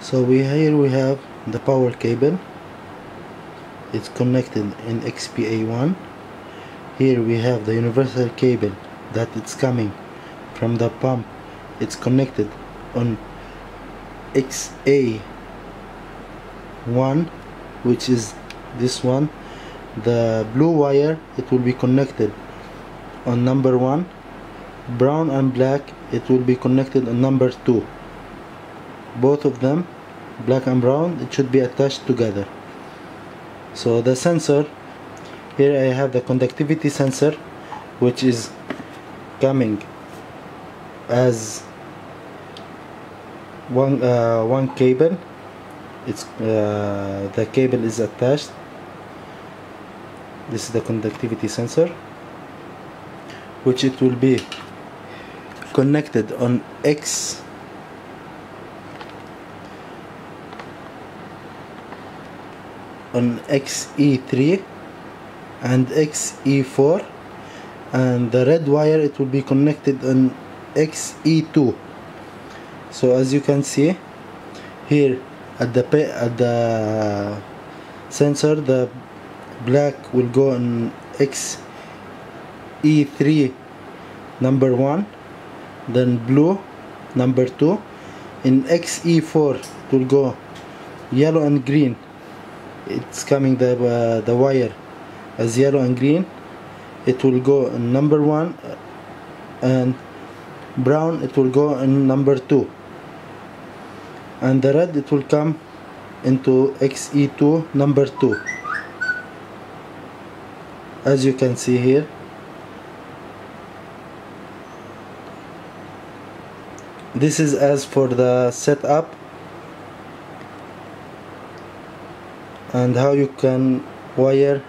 so we here we have the power cable. It's connected in XPA1 here we have the universal cable that it's coming from the pump. It's connected on XA1 which is this one. The blue wire it will be connected on number one. Brown and black it will be connected on number two. Both of them black and brown it should be attached together. So the sensor here I have the conductivity sensor which is coming as one uh, one cable. It's uh, the cable is attached. This is the conductivity sensor which it will be connected on X on XE3 and XE4 and the red wire it will be connected on XE2 so as you can see here at the at the sensor the black will go on XE3 number 1 then blue number 2 in XE4 it will go yellow and green it's coming the uh, the wire. As yellow and green it will go in number one and brown it will go in number two. And the red it will come into XE2 number 2 as you can see here. This is as for the setup and how you can wire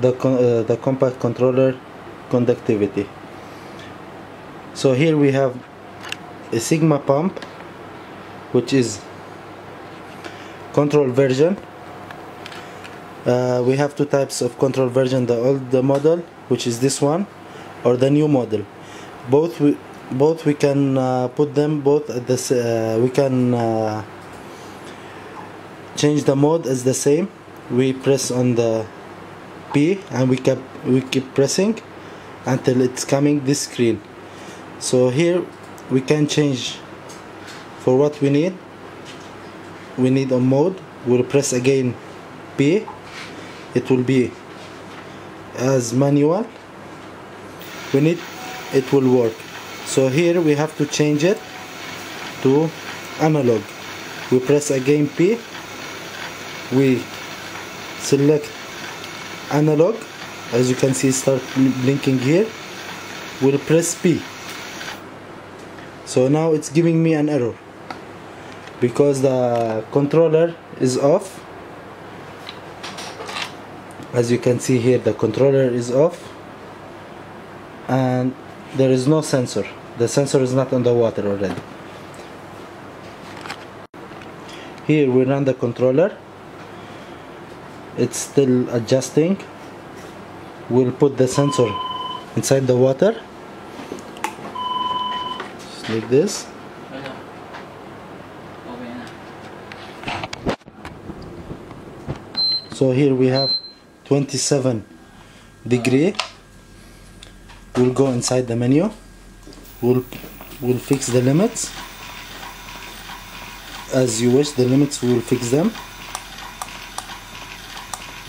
the, uh, the compact controller conductivity. So here we have a Sigma pump which is control version. Uh, we have two types of control version the old the model which is this one or the new model. Both we both we can uh, put them both at this uh, we can uh, change the mode is the same. We press on the P and we keep we keep pressing until it's coming this screen. So here we can change for what we need. We need a mode. We'll press again P. It will be as manual. We need it will work. So here we have to change it to analog. We press again P we select analog. As you can see start blinking here. We'll press P. So now it's giving me an error. Because the controller is off. As you can see here the controller is off. And there is no sensor. The sensor is not on the water already. Here we run the controller it's still adjusting. We'll put the sensor inside the water. Just like this. So here we have 27 degree. We'll go inside the menu. We'll we'll fix the limits. As you wish the limits will fix them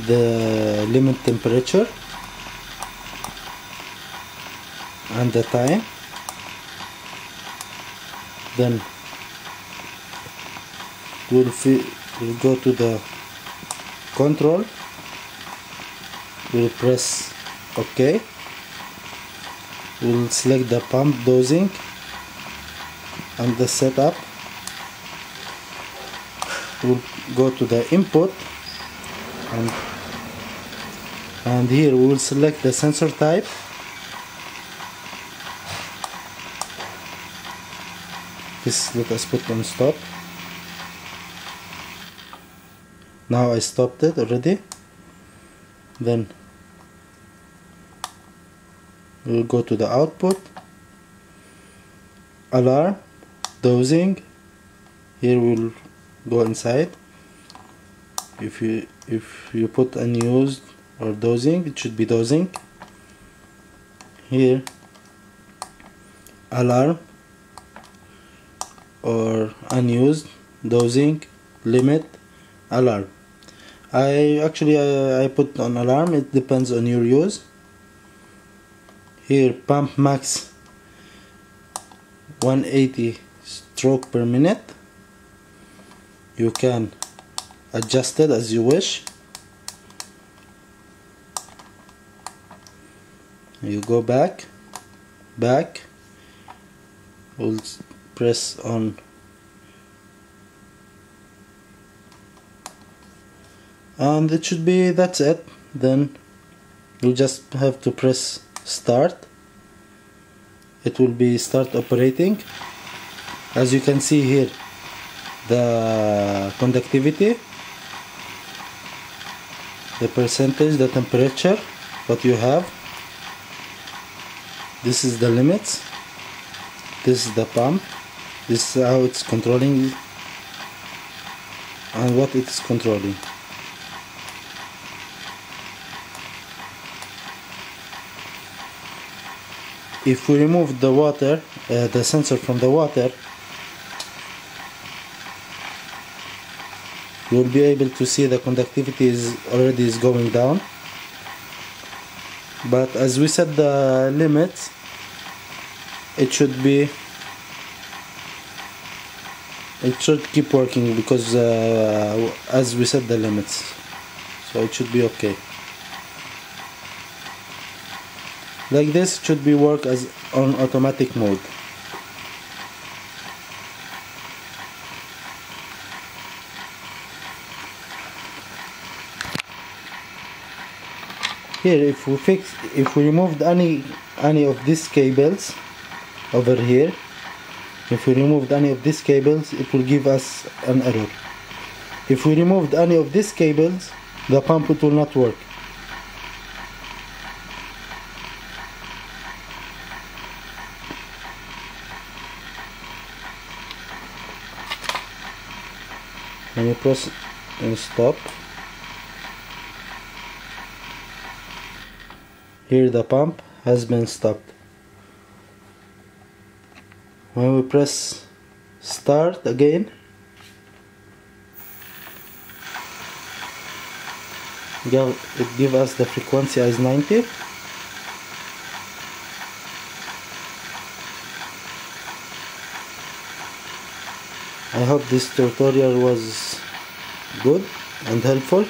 the limit temperature and the time. Then we'll, we'll go to the control. We'll press ok. We'll select the pump dosing and the setup. We'll go to the input and and here we will select the sensor type. This let us put on stop. Now I stopped it already. Then we'll go to the output. Alarm dosing. Here we'll go inside. If you if you put unused or dosing it should be dosing. Here alarm or unused dosing limit alarm. I actually I, I put on alarm it depends on your use. Here pump max 180 stroke per minute. You can adjust it as you wish you go back back we'll press on. And it should be that's it. Then you just have to press start. It will be start operating. As you can see here the conductivity the percentage the temperature what you have this is the limit. This is the pump. This is how it's controlling and what it's controlling. If we remove the water uh, the sensor from the water you will be able to see the conductivity is already is going down but as we set the limits it should be it should keep working because uh, as we set the limits. So it should be okay. Like this should be work as on automatic mode here if we fix if we removed any any of these cables over here if we removed any of these cables it will give us an error. If we removed any of these cables the pump it will not work. When you press and stop here the pump has been stopped. When we press start again it give us the frequency as 90 I hope this tutorial was good and helpful